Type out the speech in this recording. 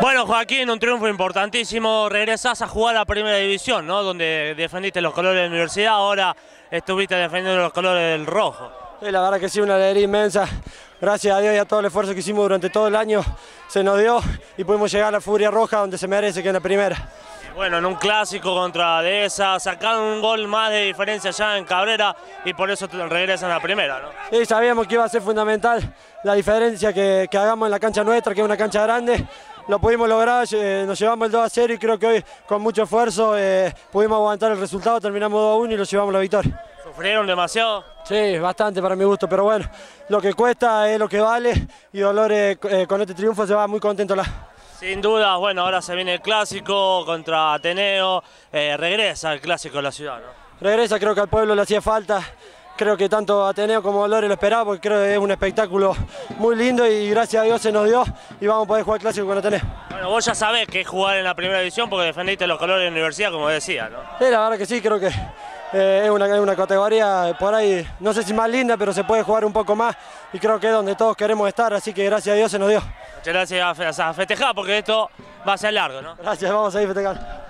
Bueno, Joaquín, un triunfo importantísimo. Regresás a jugar a la primera división, ¿no? Donde defendiste los colores de la universidad, ahora estuviste defendiendo los colores del rojo. Sí, la verdad que sí, una alegría inmensa. Gracias a Dios y a todo el esfuerzo que hicimos durante todo el año se nos dio y pudimos llegar a la Furia Roja donde se merece que en la primera. Bueno, en un clásico contra Dehesa, sacaron un gol más de diferencia ya en Cabrera y por eso regresan a la primera, ¿no? Sí, sabíamos que iba a ser fundamental la diferencia que, que hagamos en la cancha nuestra, que es una cancha grande, lo pudimos lograr, eh, nos llevamos el 2 a 0 y creo que hoy con mucho esfuerzo eh, pudimos aguantar el resultado, terminamos 2 a 1 y lo llevamos la victoria. ¿Sufrieron demasiado? Sí, bastante para mi gusto, pero bueno, lo que cuesta es lo que vale y Dolores eh, con este triunfo se va muy contento la... Sin duda, bueno, ahora se viene el clásico contra Ateneo, regresa el clásico de la ciudad, ¿no? Regresa, creo que al pueblo le hacía falta, creo que tanto Ateneo como Dolores lo esperaba porque creo que es un espectáculo muy lindo y gracias a Dios se nos dio y vamos a poder jugar clásico con Ateneo. Bueno, vos ya sabés que es jugar en la primera división porque defendiste los colores de la universidad, como decía, ¿no? Sí, la verdad que sí, creo que eh, es, una, una, categoría por ahí, no sé si más linda, pero se puede jugar un poco más y creo que es donde todos queremos estar, así que gracias a Dios se nos dio. Muchas gracias a festejar porque esto va a ser largo, ¿no? Gracias, vamos a ir festejando.